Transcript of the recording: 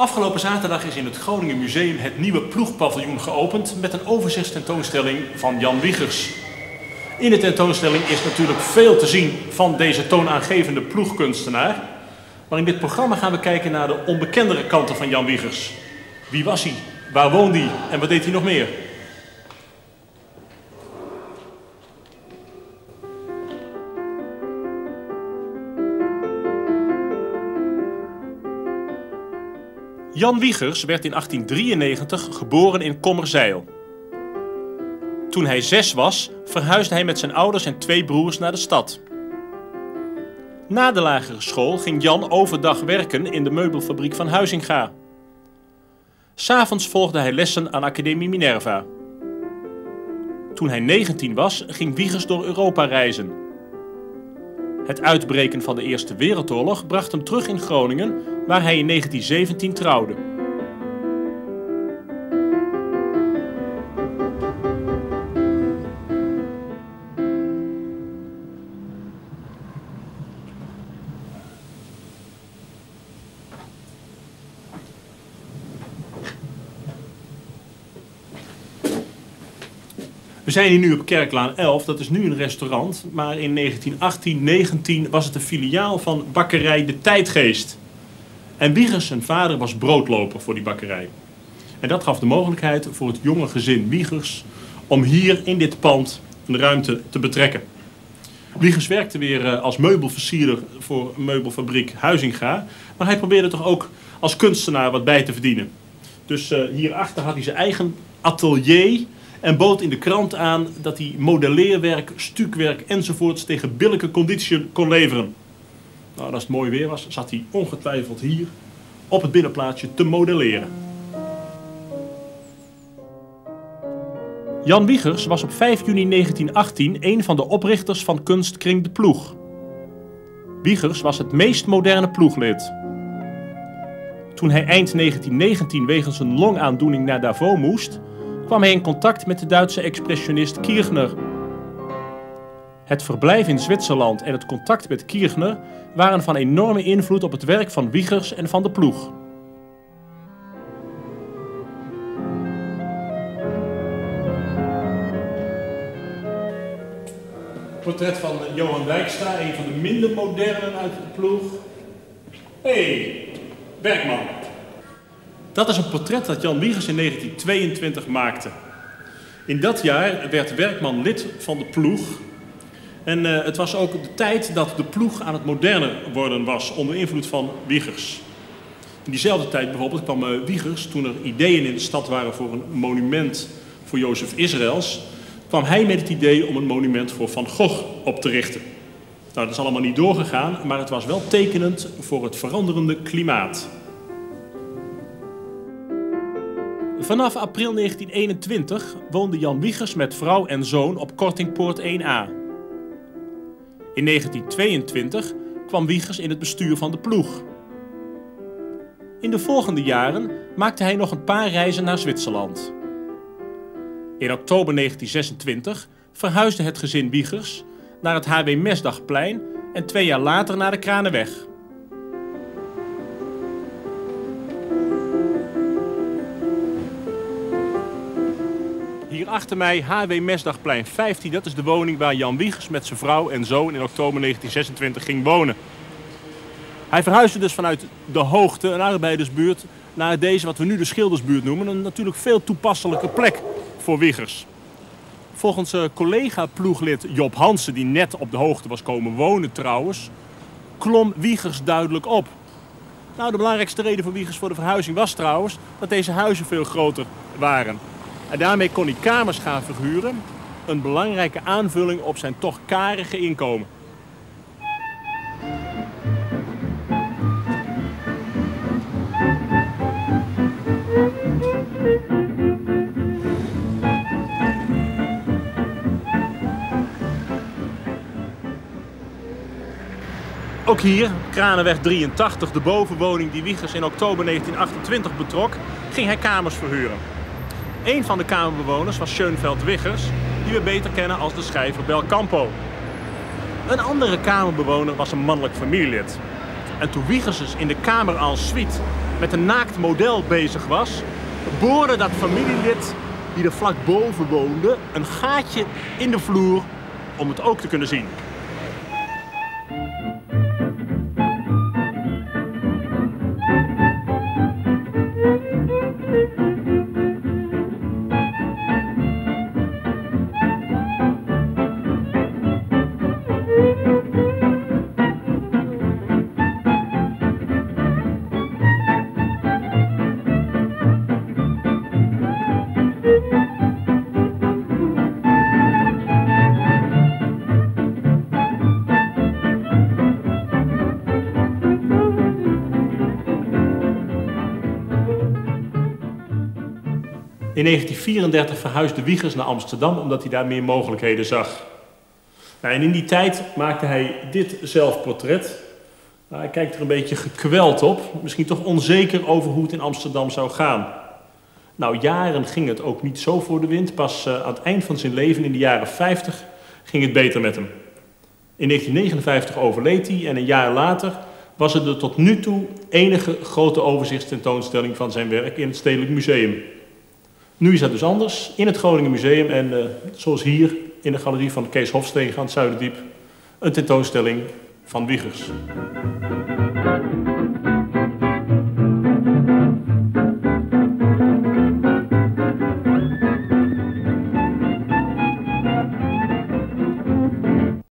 Afgelopen zaterdag is in het Groningen Museum het nieuwe ploegpaviljoen geopend met een overzichtstentoonstelling van Jan Wiegers. In de tentoonstelling is natuurlijk veel te zien van deze toonaangevende ploegkunstenaar. Maar in dit programma gaan we kijken naar de onbekendere kanten van Jan Wiegers. Wie was hij? Waar woonde hij? En wat deed hij nog meer? Jan Wiegers werd in 1893 geboren in Kommerzeil. Toen hij zes was, verhuisde hij met zijn ouders en twee broers naar de stad. Na de lagere school ging Jan overdag werken in de meubelfabriek van Huizinga. S'avonds volgde hij lessen aan Academie Minerva. Toen hij 19 was, ging Wiegers door Europa reizen. Het uitbreken van de Eerste Wereldoorlog bracht hem terug in Groningen, waar hij in 1917 trouwde. We zijn hier nu op Kerklaan 11, dat is nu een restaurant, maar in 1918, 19 was het een filiaal van bakkerij De Tijdgeest. En Wiegers, zijn vader, was broodloper voor die bakkerij. En dat gaf de mogelijkheid voor het jonge gezin Wiegers om hier in dit pand een ruimte te betrekken. Wiegers werkte weer eh, als meubelversierder voor meubelfabriek Huizinga, maar hij probeerde toch ook als kunstenaar wat bij te verdienen. Dus uh, hierachter had hij zijn eigen atelier en bood in de krant aan dat hij modelleerwerk, stukwerk enzovoorts tegen billijke conditie kon leveren. Nou, als het mooi weer was, zat hij ongetwijfeld hier op het binnenplaatsje te modelleren. Jan Wiegers was op 5 juni 1918 een van de oprichters van kunstkring De Ploeg. Wiegers was het meest moderne ploeglid. Toen hij eind 1919 wegens een longaandoening naar Davos moest, kwam hij in contact met de Duitse expressionist Kirchner. Het verblijf in Zwitserland en het contact met Kirchner waren van enorme invloed op het werk van Wiegers en van de ploeg. Portret van Johan Dijkstra, een van de minder modernen uit de ploeg. Hey, Bergman. Dat is een portret dat Jan Wiegers in 1922 maakte. In dat jaar werd Werkman lid van de ploeg. En uh, het was ook de tijd dat de ploeg aan het moderne worden was onder invloed van Wiegers. In diezelfde tijd bijvoorbeeld kwam uh, Wiegers, toen er ideeën in de stad waren voor een monument voor Jozef Israëls, kwam hij met het idee om een monument voor Van Gogh op te richten. Nou, dat is allemaal niet doorgegaan, maar het was wel tekenend voor het veranderende klimaat. Vanaf april 1921 woonde Jan Wiegers met vrouw en zoon op Kortingpoort 1a. In 1922 kwam Wiegers in het bestuur van de ploeg. In de volgende jaren maakte hij nog een paar reizen naar Zwitserland. In oktober 1926 verhuisde het gezin Wiegers naar het HW Mesdagplein en twee jaar later naar de Kranenweg. Achter mij HW Mesdagplein 15. Dat is de woning waar Jan Wiegers met zijn vrouw en zoon in oktober 1926 ging wonen. Hij verhuisde dus vanuit de hoogte, een arbeidersbuurt, naar deze wat we nu de Schildersbuurt noemen. Een natuurlijk veel toepasselijke plek voor Wiegers. Volgens uh, collega-ploeglid Job Hansen, die net op de hoogte was komen wonen trouwens, klom Wiegers duidelijk op. Nou, de belangrijkste reden voor Wiegers voor de verhuizing was trouwens dat deze huizen veel groter waren. En daarmee kon hij kamers gaan verhuren. Een belangrijke aanvulling op zijn toch karige inkomen. Ook hier, Kranenweg 83, de bovenwoning die Wiegers in oktober 1928 betrok, ging hij kamers verhuren. Een van de kamerbewoners was Schoenveld Wiggers, die we beter kennen als de schrijver Belcampo. Een andere kamerbewoner was een mannelijk familielid. En toen Wiggers dus in de kamer en suite met een naakt model bezig was, boorde dat familielid die er vlak boven woonde een gaatje in de vloer om het ook te kunnen zien. In 1934 verhuisde Wiegers naar Amsterdam omdat hij daar meer mogelijkheden zag. Nou, en in die tijd maakte hij dit zelfportret. Nou, hij kijkt er een beetje gekweld op, misschien toch onzeker over hoe het in Amsterdam zou gaan. Nou, jaren ging het ook niet zo voor de wind. Pas uh, aan het eind van zijn leven, in de jaren 50, ging het beter met hem. In 1959 overleed hij en een jaar later was het de tot nu toe enige grote overzichtstentoonstelling van zijn werk in het Stedelijk Museum. Nu is dat dus anders in het Groningen Museum en uh, zoals hier in de galerie van Kees Hofstegen aan het Zuiderdiep een tentoonstelling van Wiegers.